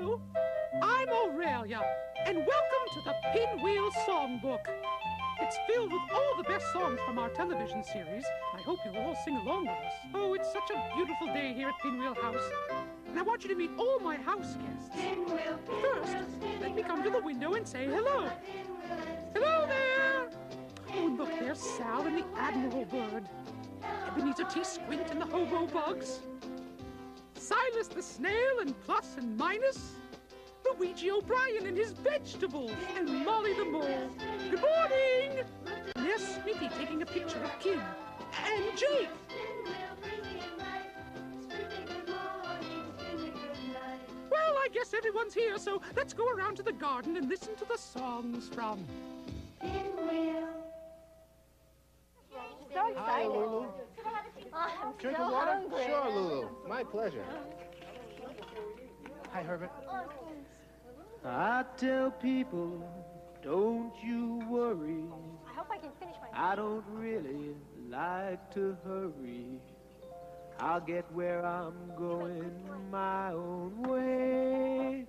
I'm Aurelia, and welcome to the Pinwheel Songbook. It's filled with all the best songs from our television series. I hope you'll all sing along with us. Oh, it's such a beautiful day here at Pinwheel House. And I want you to meet all my house guests. First, let me come to the window and say hello. Hello there! Oh, and look, there's Sal and the Admiral Bird. Ebenezer T. Squint and the Hobo Bugs. Silas the Snail and Plus and Minus. Luigi O'Brien and his vegetables. And Molly the Mole. Good morning! And there's Smitty taking a picture of Kim. And Jake. Well, I guess everyone's here, so let's go around to the garden and listen to the songs from So Hi, excited. Lulu. Oh, I'm Drink so of water? hungry. Sure, Lulu. My pleasure. Hi, Herbert. I tell people, don't you worry. I hope I can finish my. I don't really like to hurry. I'll get where I'm going my own way.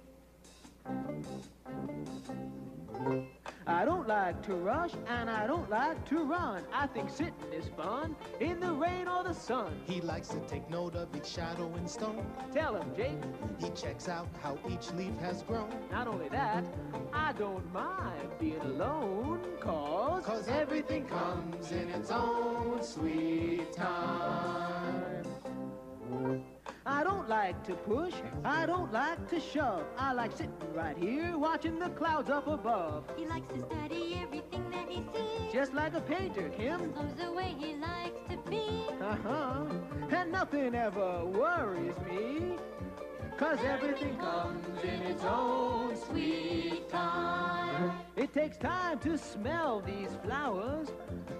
I don't like to rush and I don't like to run. I think sitting is fun in the rain or the sun. He likes to take note of each shadow and stone. Tell him, Jake. He checks out how each leaf has grown. Not only that, I don't mind being alone, cause, Cause everything comes in its own sweet time. I don't like to push, I don't like to shove. I like sitting right here watching the clouds up above. He likes to study everything that he sees. Just like a painter, Kim. Goes the way he likes to be. Uh-huh. And nothing ever worries me. Cause everything comes in its own sweet time. It takes time to smell these flowers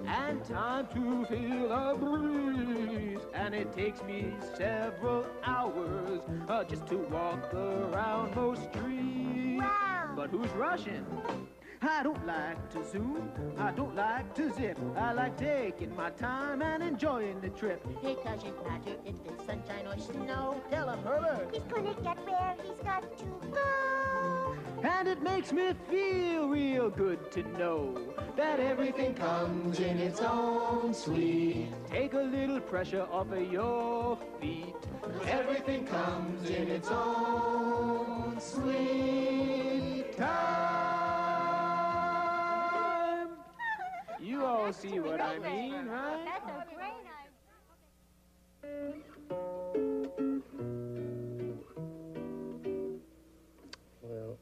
and time to feel a breeze. And it takes me several hours uh, just to walk around most streets. Wow. But who's rushing? I don't like to zoom, I don't like to zip. I like taking my time and enjoying the trip. It doesn't matter if it's sunshine or snow. Tell him, Herbert. He's gonna get where he's got to go. And it makes me feel real good to know that everything Comes in its own sweet. Take a little pressure off of your feet. Everything comes in its own sweet Time. You all see what I mean, right? That's a great idea. Well.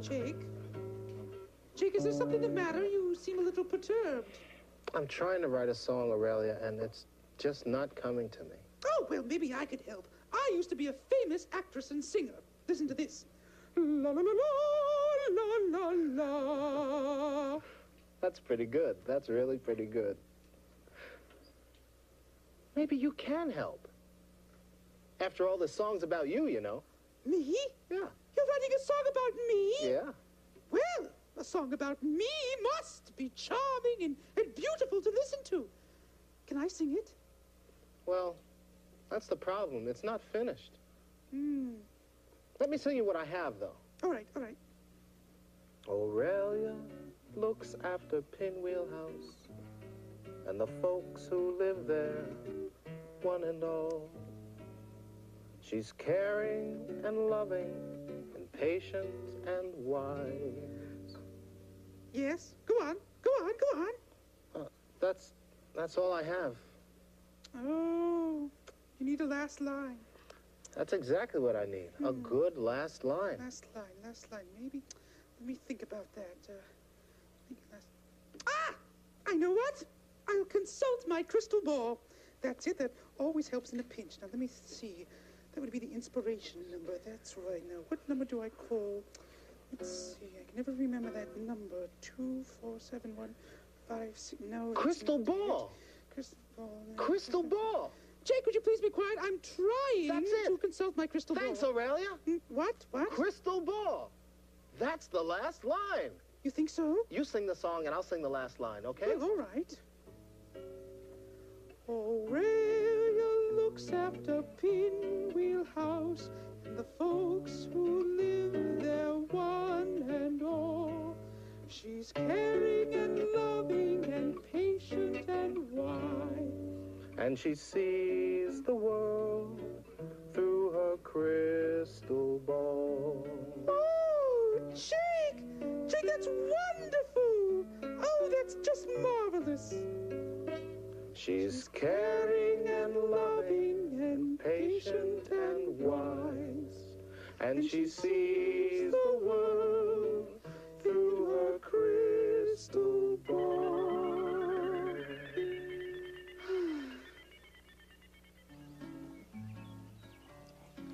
Jake. Jake, is there something the matter? You seem a little perturbed. I'm trying to write a song, Aurelia, and it's just not coming to me. Oh, well, maybe I could help. I used to be a famous actress and singer. Listen to this. La la la la la la la. That's pretty good. That's really pretty good. Maybe you can help. After all, the song's about you, you know. Me? Yeah. You're writing a song about me? Yeah. Well, a song about me must be charming and, and beautiful to listen to. Can I sing it? Well, that's the problem. It's not finished. Hmm. Let me sing you what I have, though. All right, all right. Aurelia looks after Pinwheel House and the folks who live there, one and all. She's caring and loving and patient and wise. Yes, go on, go on, go on. Uh, that's that's all I have. Oh, you need a last line. That's exactly what I need. A good last line. Last line, last line. Maybe. Let me think about that. Uh, think last. Ah! I know what. I'll consult my crystal ball. That's it. That always helps in a pinch. Now let me see. That would be the inspiration number. That's right. Now what number do I call? Let's see. I can never remember that number. Two, four, seven, one, five, six. No. Crystal ball. Crystal ball. no. Crystal ball. Jake, would you please be quiet? I'm trying That's it. to consult my crystal Thanks, ball. Aurelia. Mm, What? What? Crystal ball. That's the last line. You think so? You sing the song and I'll sing the last line, okay? Well, all right. Aurelia looks after Pinwheel House, and the folks who live there, one and all. She's caring and loving and patient and wise. And she sees She's caring and loving and patient and wise. And she sees the world through her crystal ball.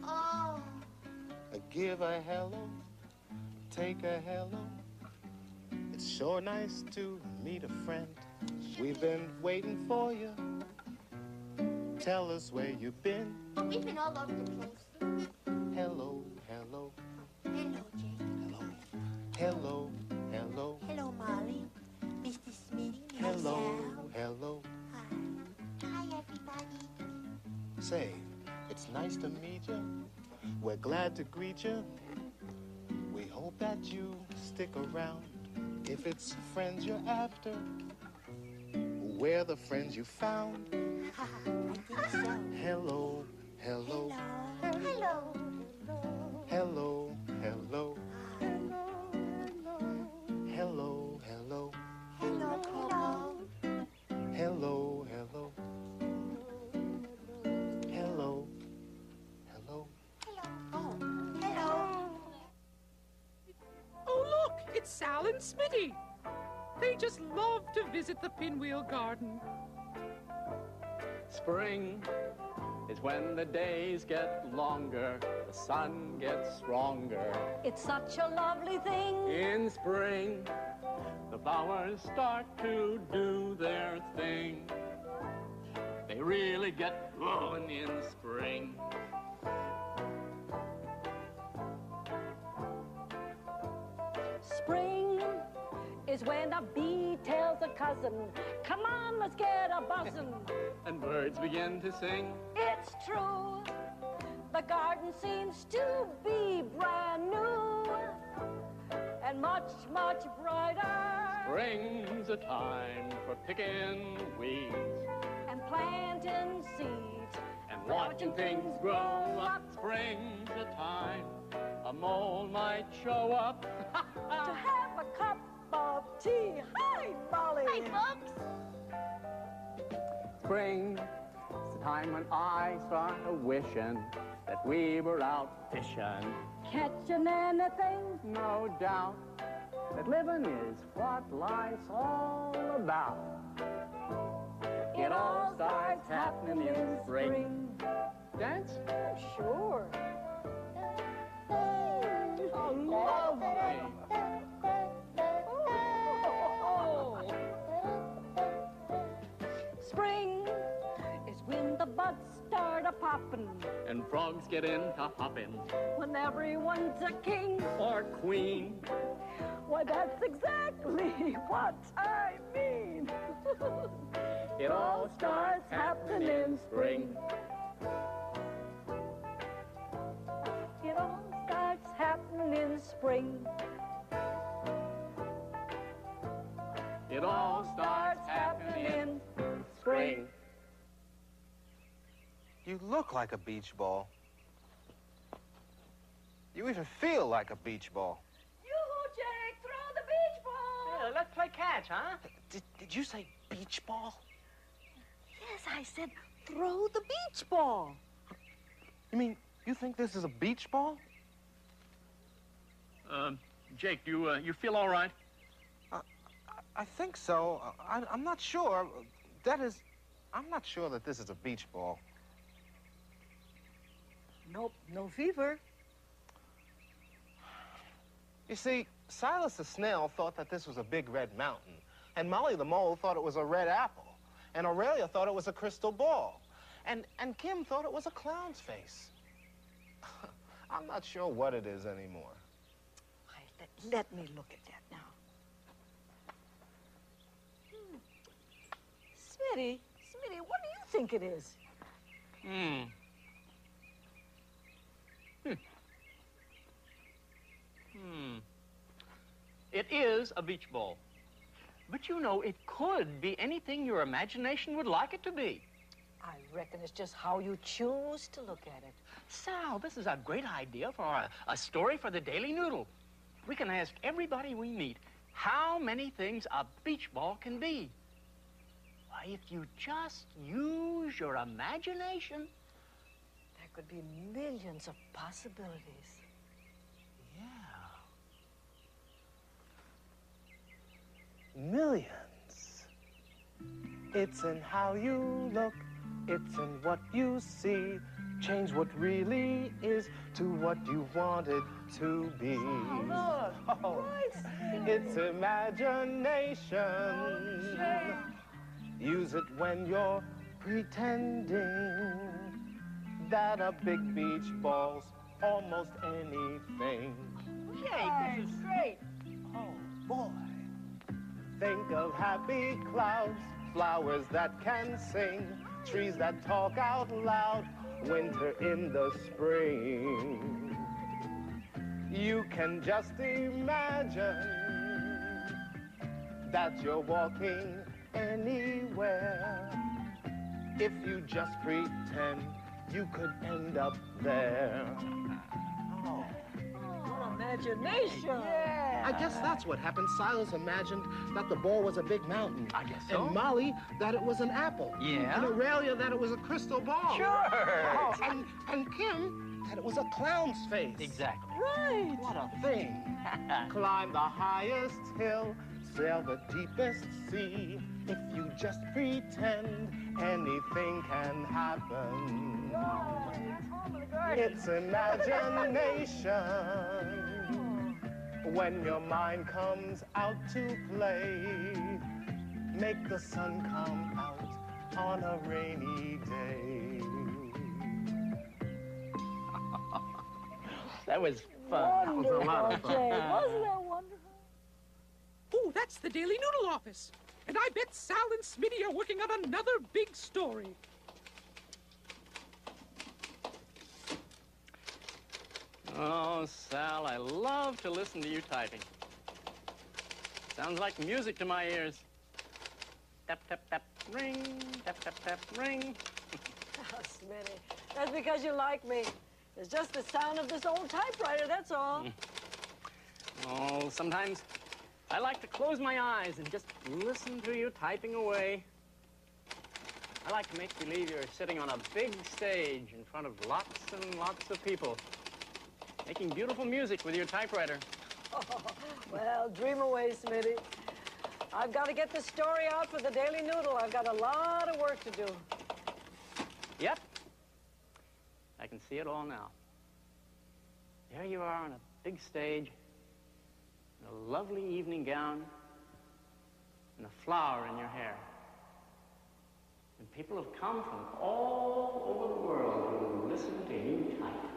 Oh, ah. Give a hello, take a hello. It's sure nice to meet a friend. We've been waiting for you. Tell us where you've been. we've been all over the place. Hello, hello, Hello, Jake. hello, hello, hello, Hello, Molly. Mr. Smitty. hello, myself. hello. Hi. Hi, everybody. Say, it's nice to meet you. We're glad to greet you. We hope that you stick around. If it's friends you're after, we're the friends you found. I think so. Hello, hello, Hello. Hello. hello, hello, Hello. hello, hello, Hello, Coco. hello, hello, hello, hello. Oh, hello. Oh, look, it's Sal and Smitty. They just love to visit the Pinwheel Garden. Spring is when the days get longer, the sun gets stronger. It's such a lovely thing. In spring, the flowers start to do their thing. They really get going in spring. Spring is when a bee tells a cousin, Come on, let's get a buzzin'. And birds begin to sing. it's true. The garden seems to be brand new and much, much brighter. Spring's a time for picking weeds And planting seeds. and watching things grow up. Spring's a time a mole might show up. to have a cup of tea. Hi, Molly. Hi, folks. Spring is the time when I start a wishing that we were out fishing. Catching anything? No doubt that living is what life's all about. It all starts happening in spring. Dance? Oh, sure. Oh, lovely. Start a popping, And frogs get into hopping. when everyone's a king. Or queen. Why, that's exactly what I mean. It all starts happening in spring. It all starts happening in spring. It all starts happening in spring. You look like a beach ball. You even feel like a beach ball. Yoo-hoo, Jake, throw the beach ball. let's play catch, huh? Did, did you say beach ball? Yes, I said throw the beach ball. You mean you think this is a beach ball? Um, Jake, you uh, you feel all right? I think so. I, I'm not sure. That is, I'm not sure that this is a beach ball. Nope, no fever. You see, Silas the snail thought that this was a big red mountain, and Molly the mole thought it was a red apple, and Aurelia thought it was a crystal ball, and, and Kim thought it was a clown's face. I'm not sure what it is anymore. Let, let me look at that now. Hmm. Smitty, Smitty, what do you think it is? Hmm. Hmm. It is a beach ball. But you know, it could be anything your imagination would like it to be. I reckon it's just how you choose to look at it. Sal, this is a great idea for a, a story for the Daily Noodle. We can ask everybody we meet how many things a beach ball can be. Why, if you just use your imagination. There could be millions of possibilities. Millions. It's in how you look, it's in what you see. Change what really is to what you want it to be. Oh, it's imagination. Use it when you're pretending that a big beach ball's almost anything. Jake, this is great. Oh, boy. Think of happy clouds, flowers that can sing, trees that talk out loud, winter in the spring. You can just imagine that you're walking anywhere. If you just pretend you could end up there. Oh, imagination. Yeah! I guess that's what happened. Silas imagined that the ball was a big mountain. I guess so. And Molly that it was an apple. Yeah? And Aurelia that it was a crystal ball. Sure. Oh, and, and Kim that it was a clown's face. Exactly. Right. What a thing. Climb the highest hill, sail the deepest sea. If you just pretend, anything can happen. It's imagination. When your mind comes out to play, make the sun come out on a rainy day. That was fun. That was a lot of fun. Jake, wasn't that wonderful? Oh, that's the Daily Noodle office. And I bet Sal and Smitty are working on another big story. Oh, Sal, I love to listen to you typing. Sounds like music to my ears. Tap, tap, tap, ring, tap, tap, tap, ring. Oh, Smitty, that's because you like me. It's just the sound of this old typewriter, that's all. Oh, sometimes I like to close my eyes and just listen to you typing away. I like to make believe you're sitting on a big stage in front of lots and lots of people, making beautiful music with your typewriter. Well, dream away, Smitty. I've got to get this story out for the Daily Noodle. I've got a lot of work to do. Yep. I can see it all now. There you are on a big stage, in a lovely evening gown, and a flower in your hair. And people have come from all over the world to listen to you type.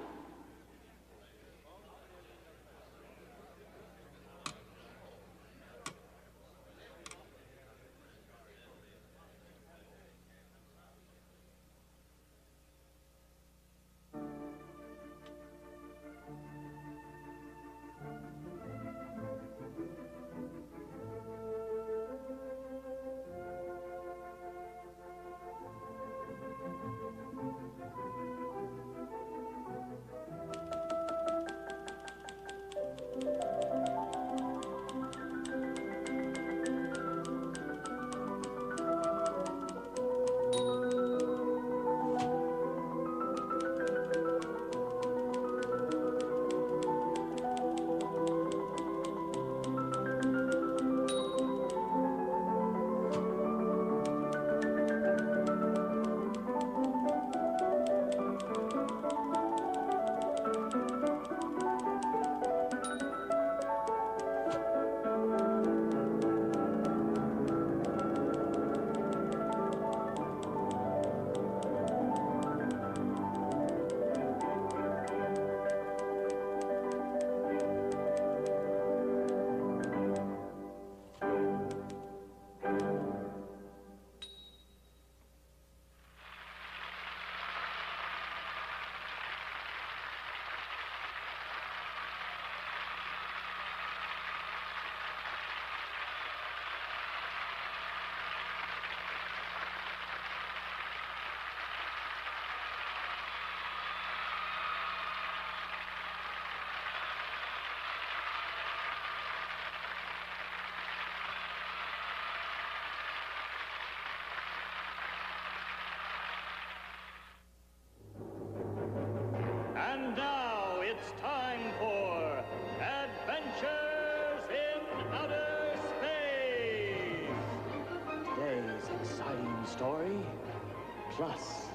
Plus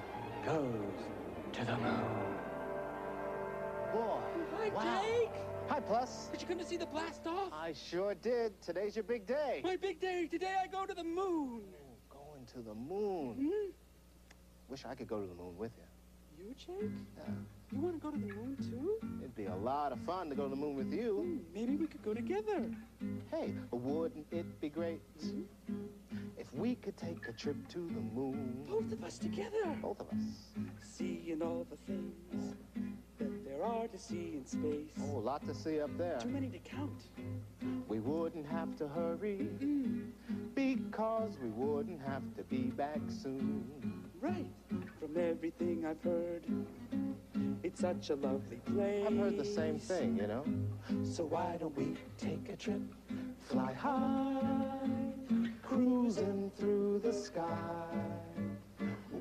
goes to the moon. Boy. Hi, wow. Jake. Hi, Plus. Did you come to see the blast off? I sure did. Today's your big day. My big day. Today I go to the moon. Going to the moon. Hmm? Wish I could go to the moon with you. You, Jake? Yeah. You want to go to the moon too? It'd be a lot of fun to go to the moon with you. Hmm, maybe we could go together. Hey, wouldn't it be great if we could take a trip to the moon? Both of us together. Both of us. Seeing all the things that there are to see in space. Oh, a lot to see up there. Too many to count. We wouldn't have to hurry Mm, because we wouldn't have to be back soon. right. From everything I've heard, it's such a lovely place. I've heard the same thing, you know. So why don't we take a trip? Fly high, cruising through the sky.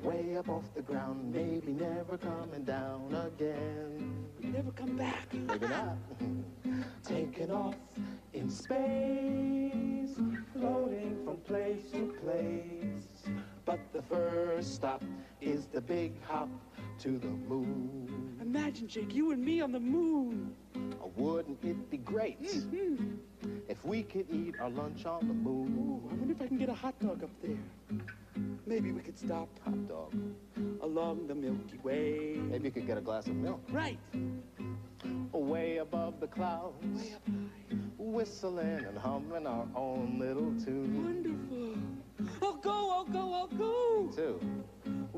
Way up off the ground, maybe never coming down again. We never come back. Maybe not. Taking off in space, floating from place to place. But the first stop is the big hop to the moon. Imagine, Jake, you and me on the moon. Oh, wouldn't it be great Hmm. if we could eat our lunch on the Ooh, moon? I wonder if I can get a hot dog up there. Maybe we could stop Hot dog. along the Milky Way. Maybe you could get a glass of milk. Right. Way above the clouds, Way up high. whistling and humming our own little tune. Wonderful. I'll go, I'll go, I'll go. Me Too.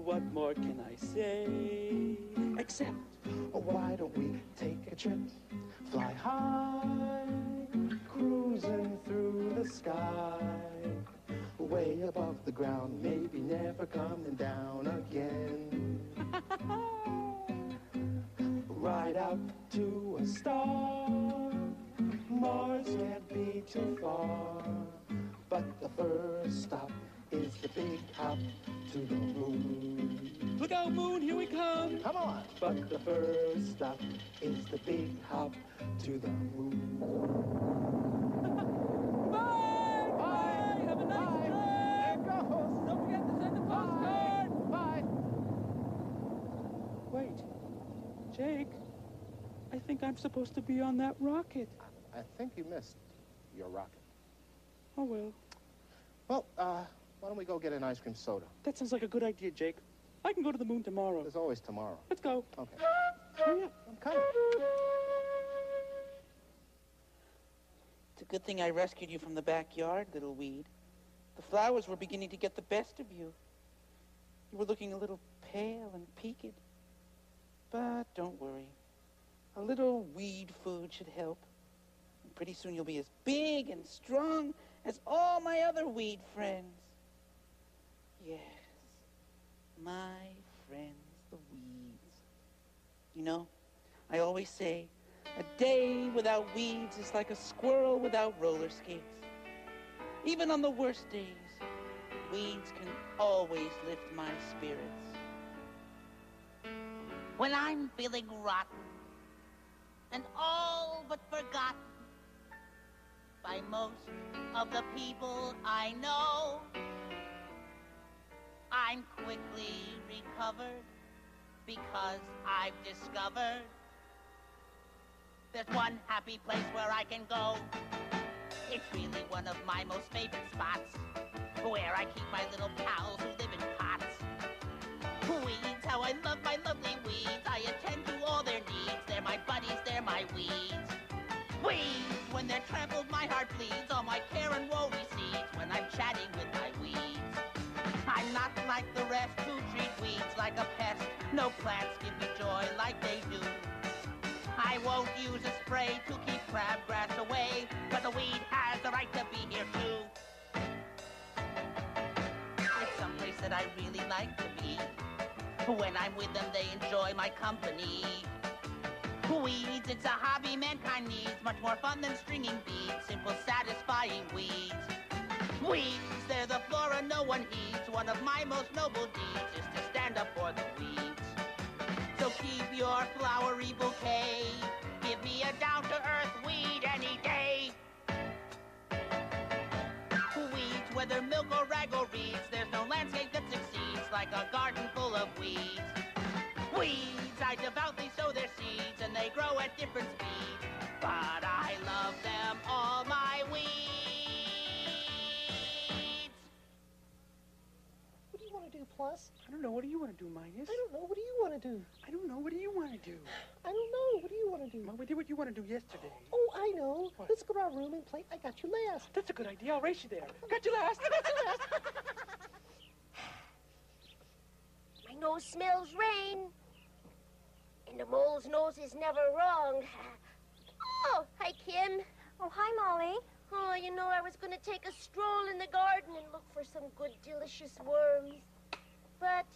What more can I say? Except, Oh, why don't we take a trip? Fly high, cruising through the sky. Way above the ground, maybe never coming down again. right out to a star. Mars can't be too far. But the first stop is the big hop to the moon. look out, moon, here we come. Come on! But the first stop is the big hop to the moon. Bye! Bye! Have a nice Bye. trip! There goes. Don't forget to send a postcard! Bye. Wait, Jake, I think I'm supposed to be on that rocket. I think you missed your rocket. Oh, well, Well, uh, why don't we go get an ice cream soda? that sounds like a good idea, Jake. I can go to the moon tomorrow. There's always tomorrow. Let's go. Okay. Hurry up. I'm coming. It's a good thing I rescued you from the backyard, little weed. The flowers were beginning to get the best of you. You were looking a little pale and peaked. But don't worry. A little weed food should help. And pretty soon you'll be as big and strong as all my other weed friends. Yes, my friends, the weeds. You know, I always say, a day without weeds is like a squirrel without roller skates. Even on the worst days, weeds can always lift my spirits. When I'm feeling rotten and all but forgotten by most of the people I know, I'm quickly recovered because I've discovered there's one happy place where I can go. It's really one of my most favorite spots where I keep my little pals who live in pots. Weeds, how I love my lovely weeds. I attend to all their needs. They're my buddies, they're my weeds. Weeds, when they're trampled, my heart bleeds. All my care and woe recedes when I'm chatting with my weeds. I'm not like the rest who treat weeds like a pest. No plants give me joy like they do. I won't use a spray to keep crabgrass away, but the weed has the right to be here too. It's someplace that I really like to be. When I'm with them, they enjoy my company. Weeds, it's a hobby mankind needs. Much more fun than stringing beads. Simple, satisfying weeds. Weeds, they're the flora no one heeds. One of my most noble deeds is to stand up for the weeds. So keep your flowery bouquet. Give me a down-to-earth weed any day. Weeds, whether milk or rag or reeds, there's no landscape that succeeds like a garden full of weeds. Weeds, I devoutly sow their seeds, and they grow at different speeds. But I love them all, my weeds. Plus? I don't know. What do you want to do, Minus? I don't know. What do you want to do? I don't know. What do you want to do? I don't know. What do you want to do? Well, we did what you want to do yesterday. Oh, I know. Let's go to our room and play I Got You Last. That's a good idea. I'll race you there. Got you last. I got you last. My nose smells rain. And the mole's nose is never wrong. Oh, hi, Kim. Oh, hi, Molly. Oh, you know, I was going to take a stroll in the garden and look for some good, delicious worms. But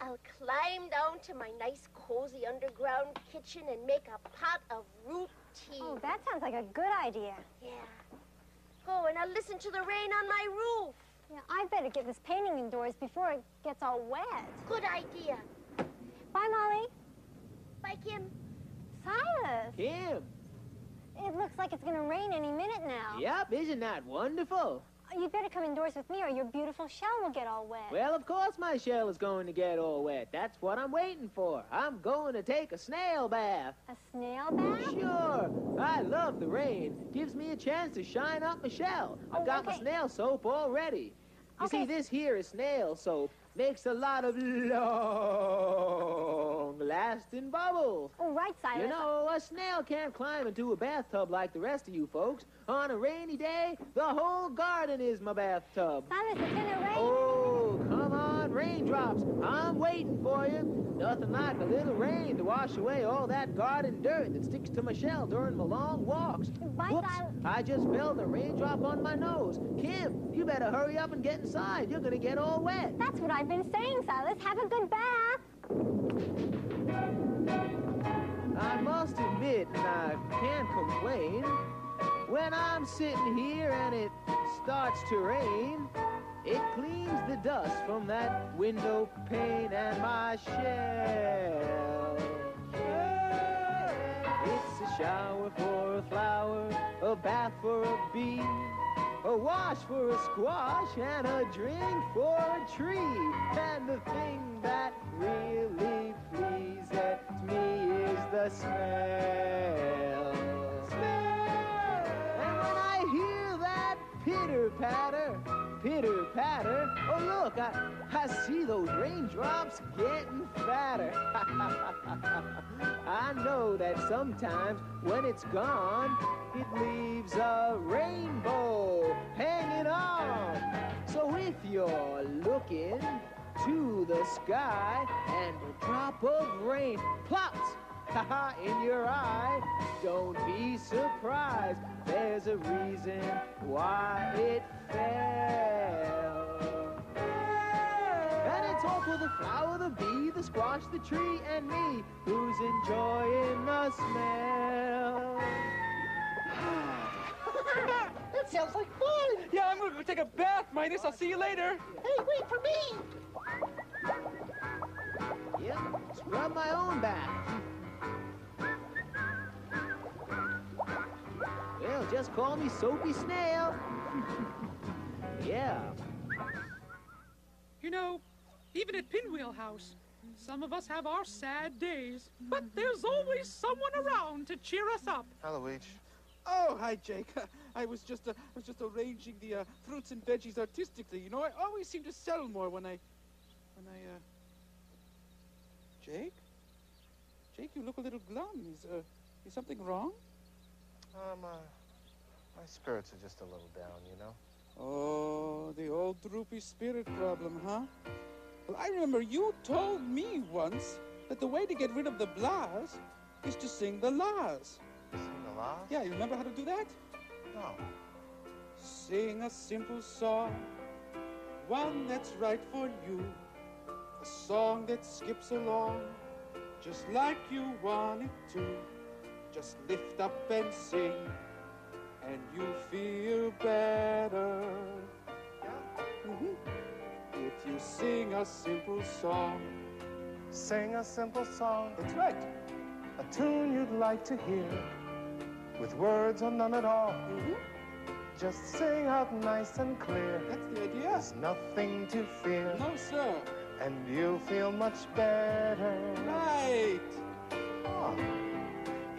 I'll climb down to my nice, cozy underground kitchen and make a pot of root tea. Oh, that sounds like a good idea. Yeah. Oh, and I'll listen to the rain on my roof. Yeah, I better get this painting indoors before it gets all wet. Good idea. Bye, Molly. Bye, Kim. Silas. Kim. It looks like it's going to rain any minute now. Yep, isn't that wonderful? You'd better come indoors with me or your beautiful shell will get all wet. Well, of course my shell is going to get all wet. That's what I'm waiting for. I'm going to take a snail bath. A snail bath? Sure. I love the rain. Gives me a chance to shine up my shell. I've Oh, got my snail soap all ready. You see, this here is snail soap. Makes a lot of long-lasting bubbles. Oh, right, Silas. You know, a snail can't climb into a bathtub like the rest of you folks. On a rainy day, the whole garden is my bathtub. Silas, it's gonna rain. Oh, raindrops. I'm waiting for you. Nothing like a little rain to wash away all that garden dirt that sticks to my shell during my long walks. Whoops, Silas. I just felt a raindrop on my nose. Kim, you better hurry up and get inside. You're gonna get all wet. That's what I've been saying, Silas. Have a good bath. I must admit, and I can't complain, when I'm sitting here and it starts to rain, it cleans the dust from that window pane and my shell. It's a shower for a flower, a bath for a bee, a wash for a squash, and a drink for a tree. And the thing that really pleases me is the smell. And when I hear that pitter patter, pitter patter, oh look, I, I see those raindrops getting fatter. I know that sometimes when it's gone, it leaves a rainbow hanging on. So if you're looking to the sky and a drop of rain plops in your eye, don't be surprised. There's a reason why it fell. And it's all for the flower, the bee, the squash, the tree, and me, who's enjoying the smell. that sounds like fun. Yeah, I'm gonna go take a bath, Minus. I'll see you later. Hey, wait for me. Yep, scrub my own back. Just call me Soapy Snail. yeah. You know, even at Pinwheel House, some of us have our sad days, but there's always someone around to cheer us up. Hello, H. Oh, hi, Jake. I was just uh, I was just arranging the uh, fruits and veggies artistically. You know, I always seem to sell more when I when I uh. Jake, Jake, you look a little glum. Is uh, is something wrong? Um, uh, my spirits are just a little down, you know? Oh, the old droopy spirit problem, huh? Well, I remember you told me once that the way to get rid of the blahs is to sing the lahs. Sing the laws? Yeah, you remember how to do that? No. Sing a simple song, one that's right for you. A song that skips along, just like you want it to. Just lift up and sing, and you feel better. Mhm. If you sing a simple song. Sing a simple song. That's right. A tune you'd like to hear, with words or none at all. Just sing out nice and clear. That's the idea. There's nothing to fear. No, sir. and you'll feel much better. Right. Oh.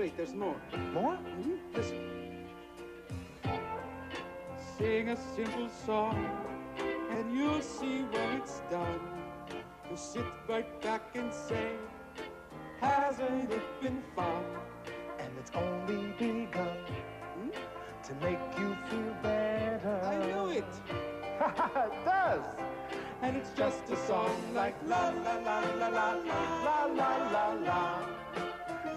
Wait, there's more. More? Mhm, Listen. Sing a simple song, and you'll see when it's done. You'll sit right back and say, Hasn't it been fun? And it's only begun Hmm? to make you feel better. I knew it. it does. And it's just a song like la la la la la la la la la la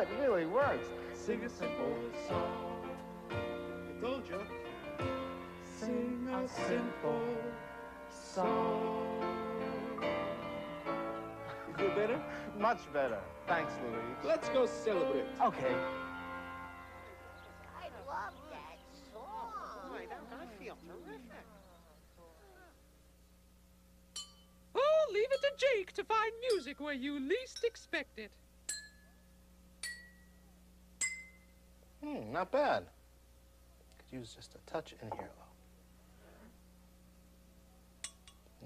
it really works. Sing a simple song. I told you. Sing a simple song. You feel better? Much better. Thanks, Luigi. Let's go celebrate. Okay. I love that song. I feel terrific. Oh, leave it to Jake to find music where you least expect it. Hmm, not bad. Could use just a touch in here, though.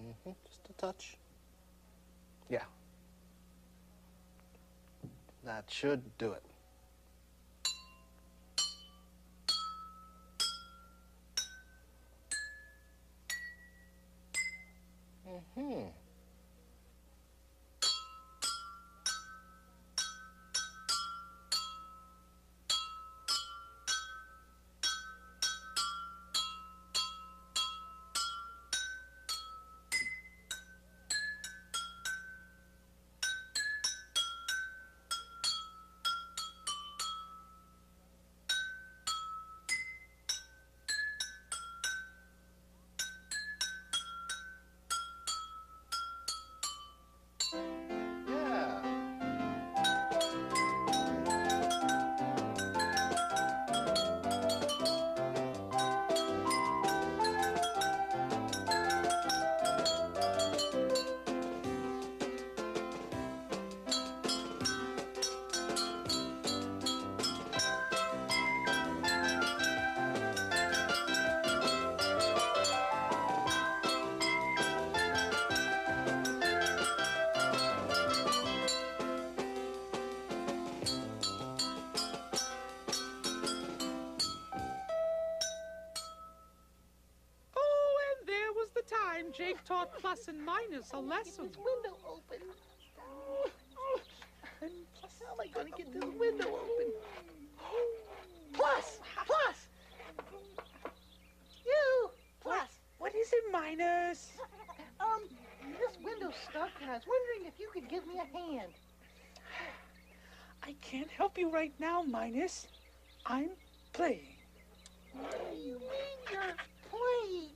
Mm-hmm, just a touch. Yeah. That should do it. Mm-hmm. Jake taught plus and minus a lesson. This window open. And plus, How am I going to get this window open? Plus! Plus! You! Plus! What is it, Minus? Um, this window's stuck, and I was wondering if you could give me a hand. I can't help you right now, Minus. I'm playing. What do you mean you're playing?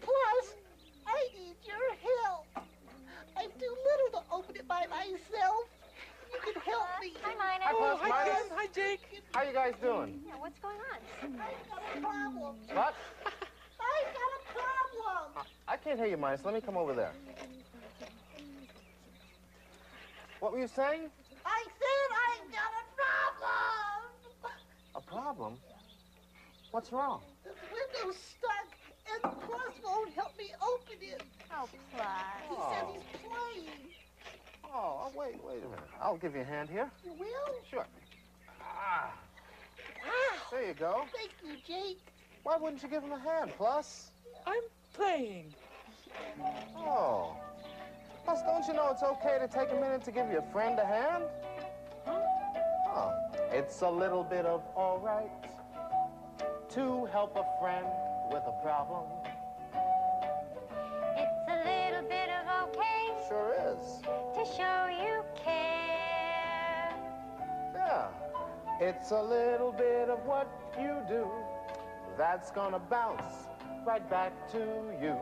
Plus, I need your help. I'm too little to open it by myself. You can help me. Hi, Minus. Hi, Plus, oh, hi, Minus. Ken. Hi, Jake. How you guys doing? Yeah, what's going on? I've got a problem. What? I've got a problem. I can't hear you, Minus. Let me come over there. What were you saying? I said I've got a problem. A problem? What's wrong? The window's stuck, and Plus won't help me open it. Oh, He plus. says he's playing. Oh, oh, wait, wait a minute. I'll give you a hand here. You will? Sure. Ah, Wow. there you go. Thank you, Jake. Why wouldn't you give him a hand, Plus? I'm playing. Oh. Plus, don't you know it's okay to take a minute to give your friend a hand? Huh? Oh. It's a little bit of all right to help a friend with a problem. It's a little bit of what you do that's gonna bounce right back to you.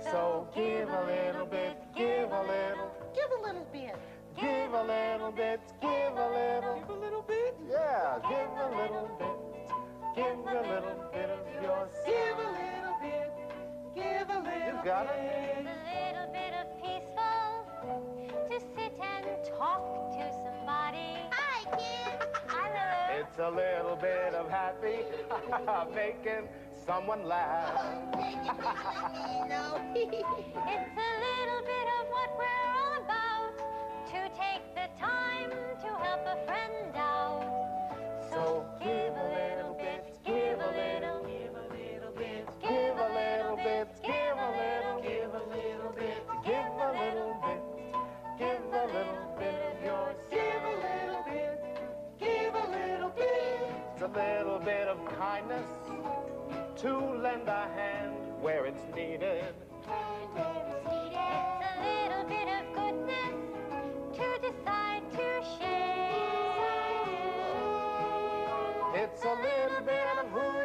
So give a little bit, give a little, Give a little bit. give a little bit, give a little. Give a little bit? Yeah, give a little bit. Give a little bit of yourself. Give a little bit. Give a little You got it. It's a little bit of peaceful to sit and talk It's a little bit of happy, making someone laugh. It's a little bit of what we're all about. To take the time to help a friend out. So give a little a little bit of kindness to lend a hand where it's needed. A little bit of goodness to decide to share. It's a little bit of goodness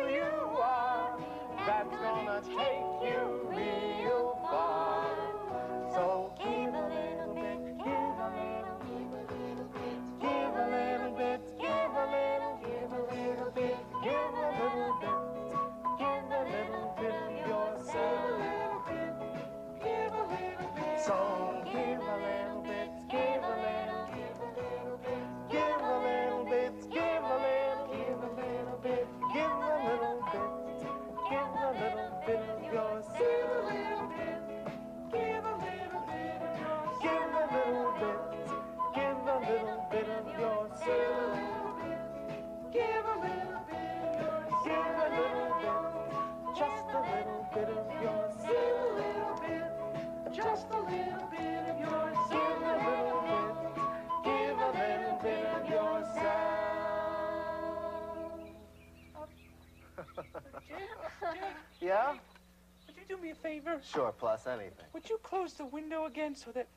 Sure, plus anything. Would you close the window again so that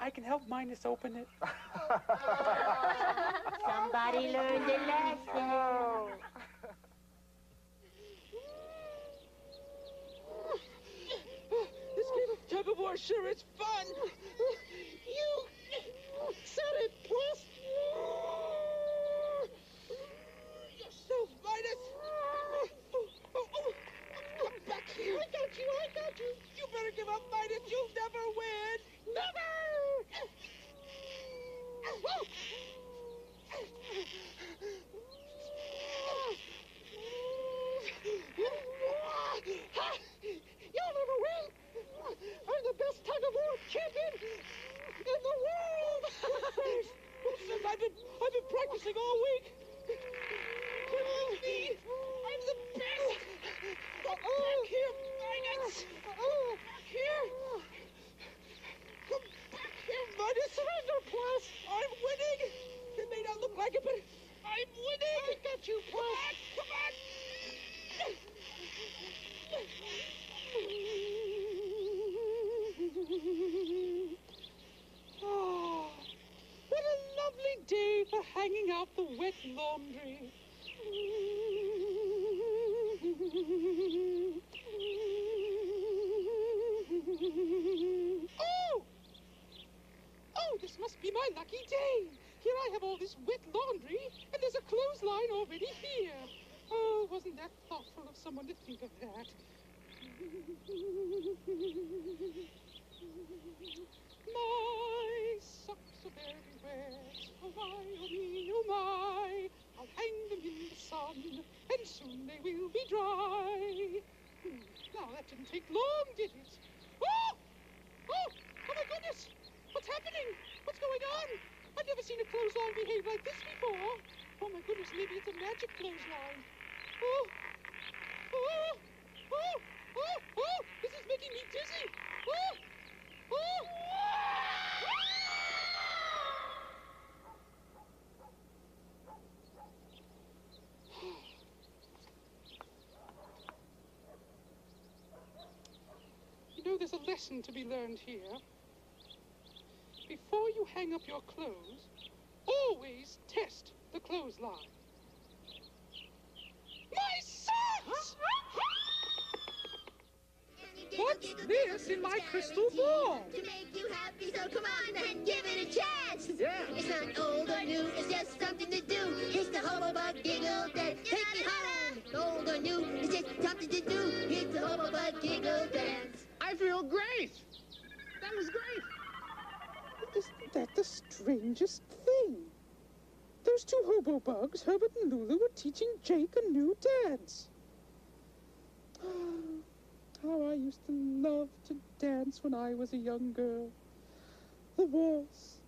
I can help Minus open it? Somebody learned a lesson. This game of tug of war sure is fun. You said it, plus. Yourself, Minus. Come back here. I got you. I got you. You better give up, Minus. You'll never win. Never. You'll never win. I'm the best tug of war champion in the world. Listen, I've been, I've been practicing all week. Believe me, I'm the best. Come back here, Minus. Back here. Come back here, Minus. Surrender, plus. I'm winning. It may not look like it, but I'm winning. I got Come back, come back. Oh, what a lovely day for hanging out the wet laundry. Oh! Oh, this must be my lucky day. Here I have all this wet laundry, and there's a clothesline already here. Oh, wasn't that thoughtful of someone to think of that? My socks are very wet. Oh my, oh me, oh my. I'll hang them in the sun, and soon they will be dry. Now that didn't take long, did it? Oh! Oh! Oh my goodness! What's happening? What's going on? I've never seen a clothesline behave like this before. Oh my goodness, maybe it's a magic clothesline. Oh, oh, oh, oh, oh, this is making me dizzy. Oh, oh. You know, there's a lesson to be learned here. Before you hang up your clothes, always test the clothesline. My socks! What's this in my crystal ball? To make you happy, so come on and give it a chance. Yeah. It's not old or new, it's just something to do. It's the Hobo Bug Giggle Dance. Take me home. Old or new, it's just something to do. It's the Hobo Bug Giggle Dance. I feel great. That was great. Isn't that the strangest thing? Those two hobo bugs, Herbert and Lulu, were teaching Jake a new dance. How I used to love to dance when I was a young girl. The waltz.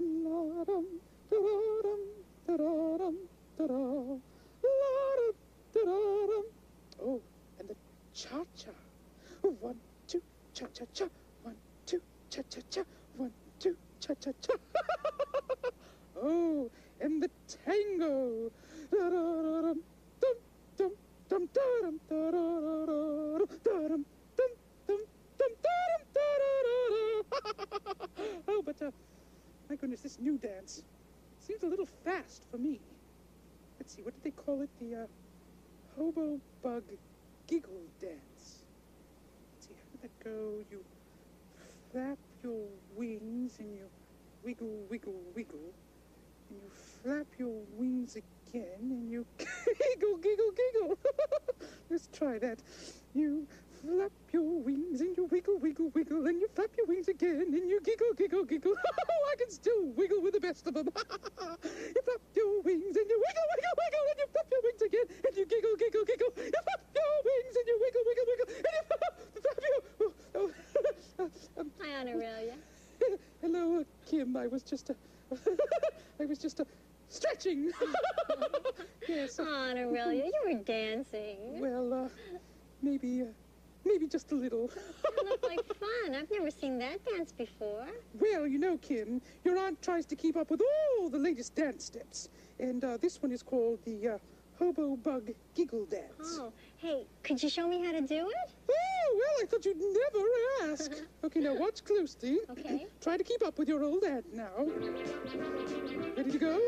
La-dum, da-da-dum, da-da-dum, da-da. La-dum, da-da-dum. Oh, and the cha-cha. One, two, cha-cha-cha. One, two, cha-cha-cha. One, two, cha-cha-cha. oh, and the tango. Oh, but, uh, my goodness, this new dance seems a little fast for me. Let's see, what did they call it? The, uh, hobo bug giggle dance. Let's see, how did that go? You flap your wings and you wiggle, wiggle, wiggle. And you flap your wings again and you giggle, giggle, giggle. Let's try that. You flap your wings and you wiggle, wiggle, wiggle, and you flap your wings again and you giggle, giggle, giggle. Oh, I can still wiggle with the best of them. you flap your wings and you wiggle, wiggle, wiggle, and you flap your wings again and you giggle, giggle, giggle. You flap your wings and you wiggle, wiggle, wiggle, and you flap, your... Hi, Aurelia. Hello, Kim. I was just, uh, I was just uh, stretching. yes. uh, Aurelia, you were dancing. Well, uh, maybe, uh, maybe just a little. It looked like fun. I've never seen that dance before. Well, you know, Kim, your aunt tries to keep up with all the latest dance steps, and uh, this one is called the uh, Hobo Bug Giggle Dance. Oh, hey, could you show me how to do it? Oh, well, I thought you'd never ask. Uh-huh. okay, now watch closely. Okay. Try to keep up with your old aunt now. Ready to go?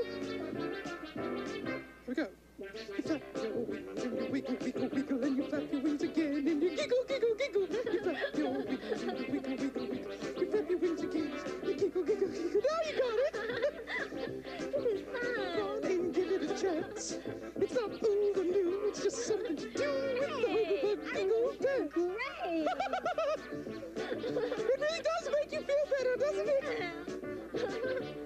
Here we go. You flap your wings and you wiggle, wiggle, wiggle, and you flap your wings again and you giggle, giggle, giggle. You flap your wings and you wiggle, wiggle, wiggle. You flap your wings again. You giggle, giggle, giggle. Now you got it. Give it a chance. It's not old or new. It's just something to do with the Hobo Bug Giggle Dance. Great. it really does make you feel better, doesn't it?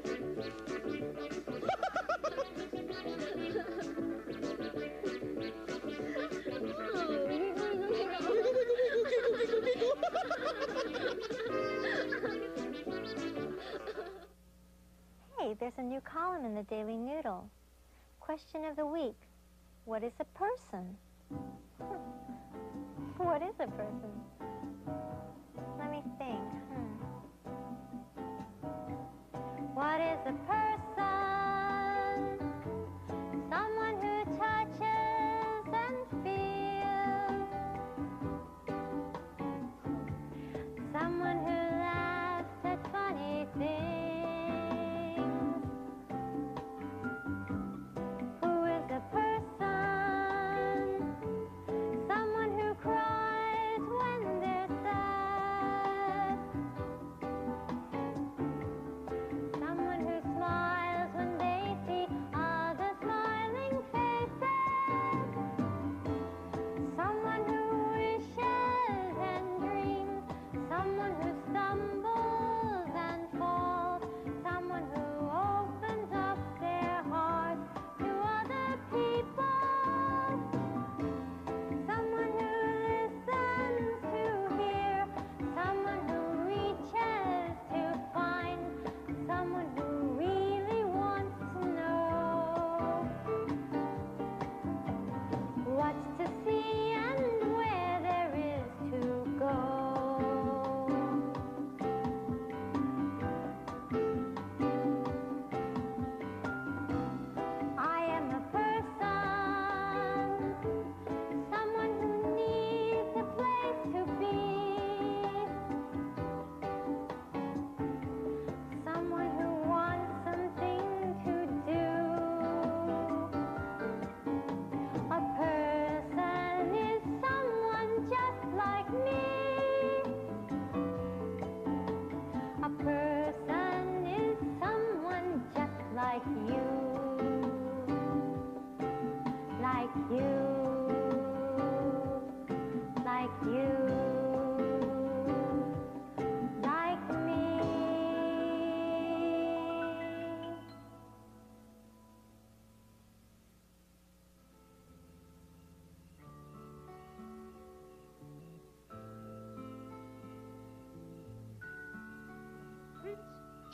Hey, there's a new column in the Daily Noodle. Question of the week. What is a person? What is a person? Let me think. Hmm. What is a person?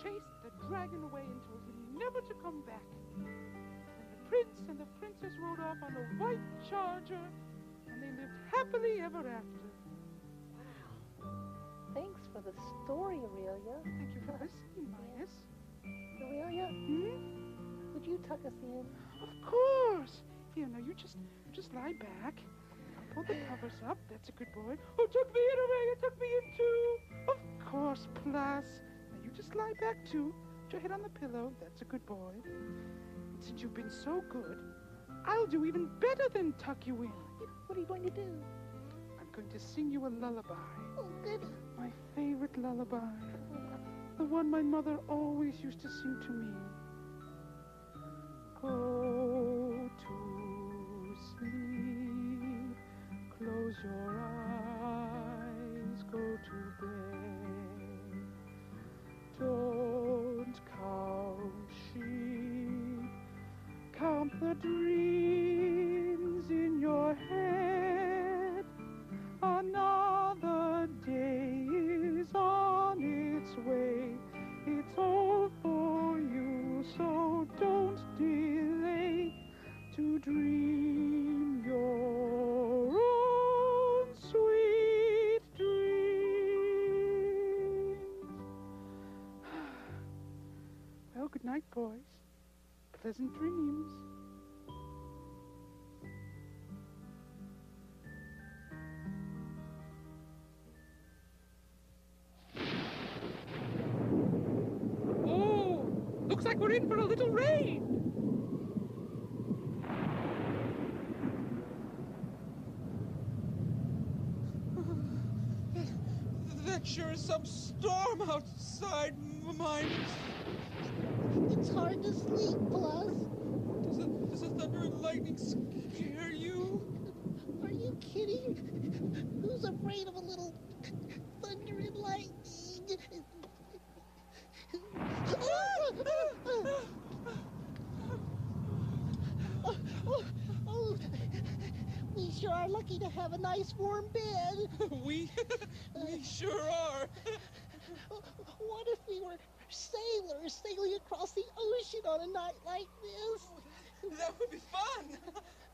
Chased the dragon away and told him never to come back. And the prince and the princess rode off on a white charger, and they lived happily ever after. Wow. Thanks for the story, Aurelia. Thank you for listening, Minus. Aurelia, Hmm? would you tuck us in? Of course. Here, now you just you just lie back. Pull the covers up. That's a good boy. Oh, tuck me in, Aurelia. Tuck me in too. Of course, plus. Just lie back too. Put your head on the pillow. That's a good boy. And since you've been so good, I'll do even better than tuck you in. What are you going to do? I'm going to sing you a lullaby. Oh, goody. My favorite lullaby. The one my mother always used to sing to me. Go to sleep. Close your eyes. Go to bed. The dreams in your head. Another day is on its way. It's all for you, so don't delay to dream your own sweet dreams. Well, good night, boys. Pleasant dreams. Like we're in for a little rain. That sure is some storm outside, M- Minus. It's hard to sleep, Plus. Does the, does the thunder and lightning scare you? Are you kidding? Who's afraid of a little thunder and lightning? Oh, oh, oh, we sure are lucky to have a nice warm bed. we, we sure are. What if we were sailors sailing across the ocean on a night like this? That would be fun.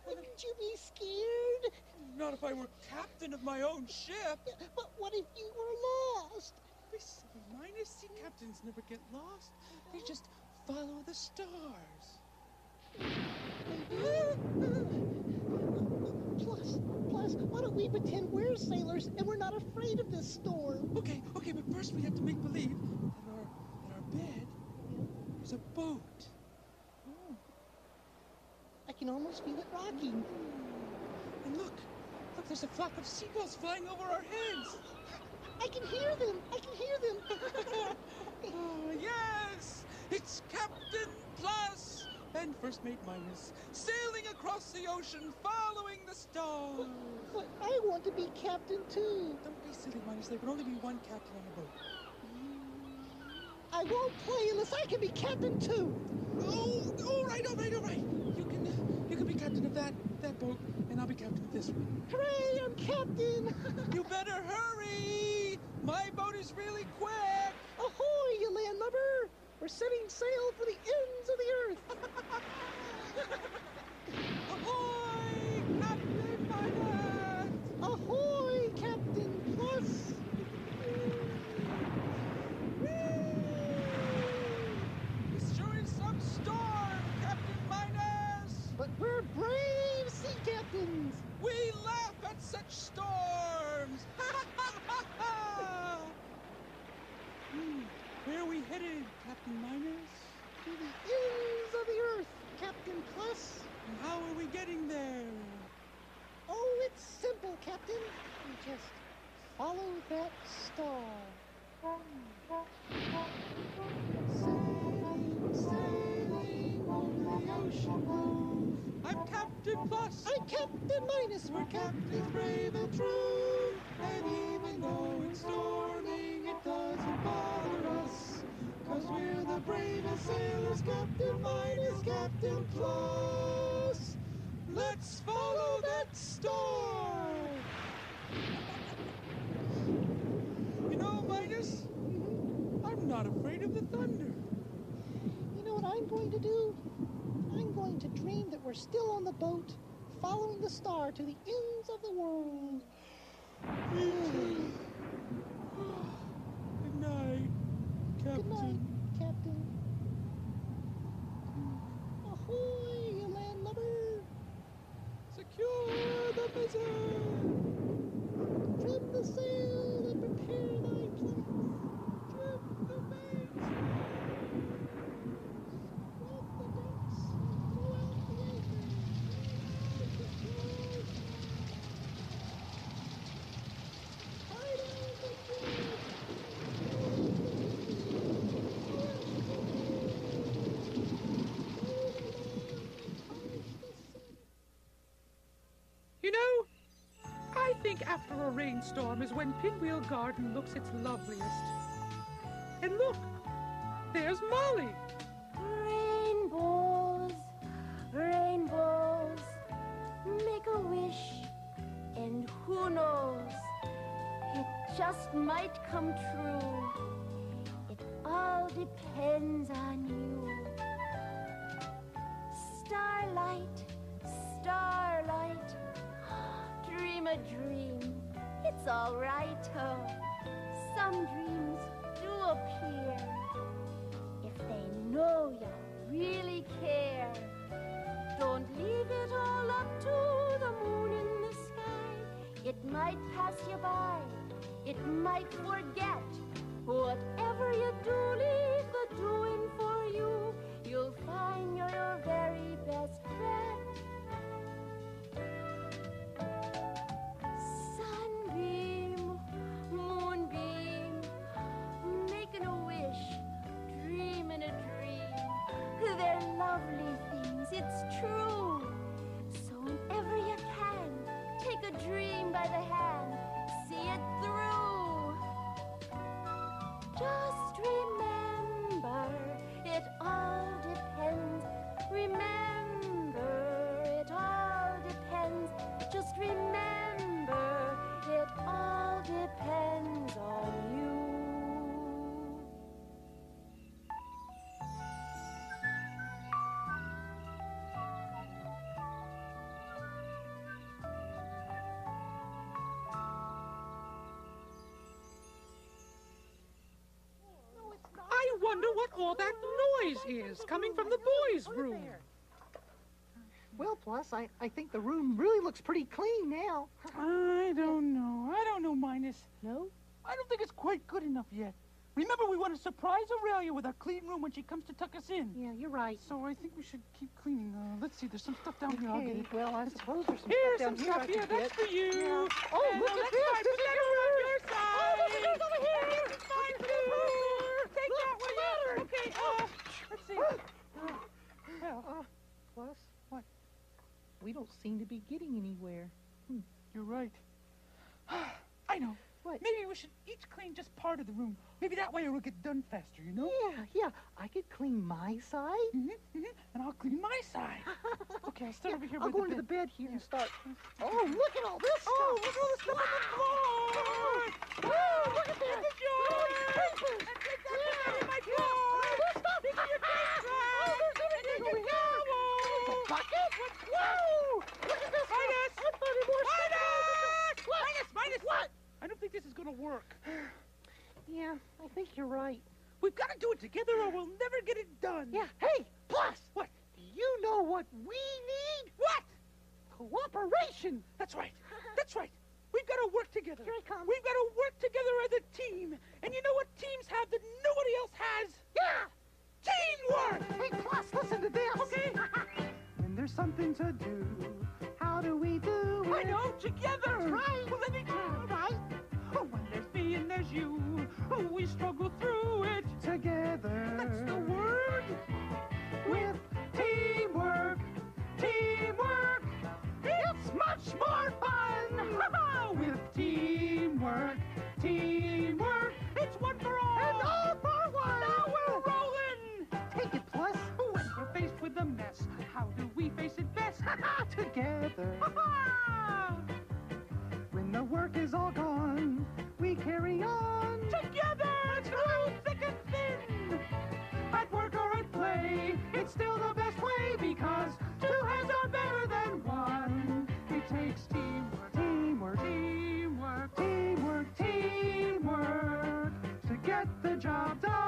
Wouldn't you be scared? Not if I were captain of my own ship. But what if you were lost? Be silly. Sea captains never get lost. They just follow the stars. Plus, plus, why don't we pretend we're sailors and we're not afraid of this storm? Okay, okay, but first we have to make believe that our, that our bed is a boat. Hmm. I can almost feel it rocking. Hmm. And look, look, there's a flock of seagulls flying over our heads. I can hear them. I can hear them. oh, yes, it's Captain Plus and First Mate Minus. Across the ocean, following the stars. But I want to be captain too. Don't be silly, Minus. There can only be one captain on a boat. I won't play unless I can be captain too. Oh, all right, all right, all right. You can, you can be captain of that that boat, and I'll be captain of this one. Hooray! I'm captain. You better hurry. My boat is really quick. Ahoy, you landlubber! We're setting sail for the ends of the earth. Ahoy, Captain Minus! Ahoy, Captain Plus! This sure is some storm, Captain Minus. But we're brave sea captains. We laugh at such storms. Hmm, Where are we headed, Captain Minus? To the ends of the earth, Captain Plus. How are we getting there? Oh, it's simple, Captain. You just follow that star. Sailing, sailing, ocean move. I'm Captain Plus. I'm Captain Minus. We're captains brave and true. And even though it's storming, it doesn't bother us. Cause we're the bravest sailors, Captain Minus, Captain Plus. Let's follow that star. You know, Minus, I'm not afraid of the thunder. You know what I'm going to do? I'm going to dream that we're still on the boat, following the star to the ends of the world. Good night, Captain. Good night, Captain. Ahoy, you landlubber! Secure the mizzen! Trim the sail and prepare thy planks. Trim the main Spread the decks and throw out the anchor. Out the shore. Hide out the bridge. You know, I think after a rainstorm is when Pinwheel Garden looks its loveliest. And look, there's Molly. Rainbows, rainbows, make a wish, and who knows, it just might come true. It all depends on wonder what all that noise is coming from the boys' room. Well, Plus, I, I think the room really looks pretty clean now. I don't know. I don't know, Minus. No? I don't think it's quite good enough yet. Remember, we want to surprise Aurelia with our clean room when she comes to tuck us in. Yeah, you're right. So I think we should keep cleaning. Uh, let's see, there's some stuff down here. I'll get Okay, it. well, I suppose there's some Here's stuff some down stuff here I here. That's get. for you. Yeah. Oh, And look now at this. try- This Put is that yours. over on your side. Oh, this is over here. This is mine too. Take that one. Yeah. Okay. Uh, let's see. Uh, well, Uh, Plus, What? We don't seem to be getting anywhere. you're right. I know. What? Maybe we should each clean just part of the room. Maybe that way it'll get done faster, you know? Yeah, yeah. I could clean my side. hmm hmm And I'll clean my side. Okay, I'll start over here I'll go the into the bed. here and start. Oh, look at all this stuff. Oh, look at all the stuff floor! Whoa, look at This this. is yours! Look at these papers. And take that yeah. in my drawer! This stuff. These are your face Oh, there's everything over here. There's a bucket. Whoa! Look at this. Minus! I'm finding more stuff. Minus! What? Minus! Minus! What? I don't think this is gonna work. Yeah, I think you're right. We've got to do it together or we'll never get it done. Yeah. Hey, Plus. What? Do you know what we need? What? Cooperation. That's right. That's right. We've got to work together. Here it comes. We've got to work together as a team. And you know what teams have that nobody else has? Yeah. Teamwork! Hey, Plus, listen to this. Okay. When there's something to do, how do we do it? I know, together. That's right. Well, let me try. Right. When there's me and there's you, we struggle through it together. That's the word. With teamwork, teamwork, it's much more fun. With teamwork, teamwork, it's one for all. And all for one. Now we're rolling. Take it, plus. When we're faced with a mess, how do we face it best? together work is all gone, we carry on together through thick and thin. At work or at play, it's still the best way because two hands are better than one. It takes teamwork, teamwork, teamwork, teamwork, teamwork to get the job done.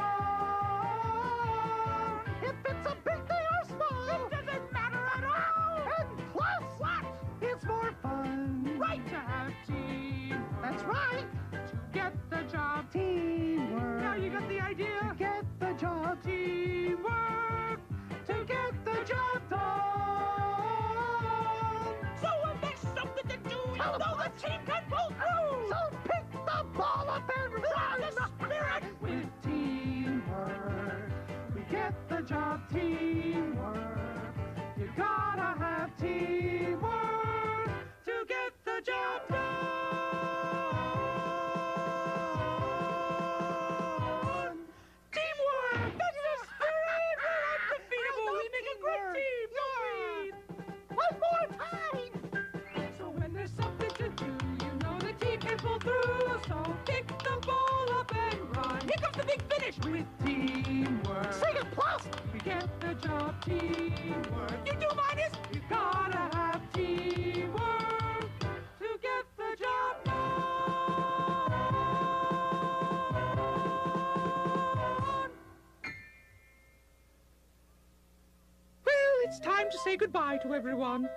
it's time to say goodbye to everyone.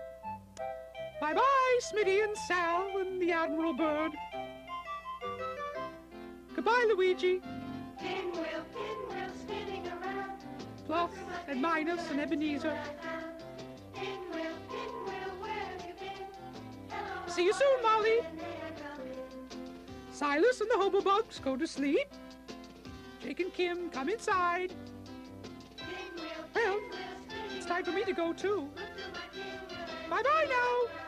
Bye-bye, Smitty and Sal and the Admiral Bird. Goodbye, Luigi. Pinwheel, pinwheel, spinning around. Plus and Minus and Ebenezer. Pinwheel, pinwheel, See you soon, Molly. Silas and the Hobo Bugs go to sleep. Jake and Kim come inside time for me to go too. Bye bye now.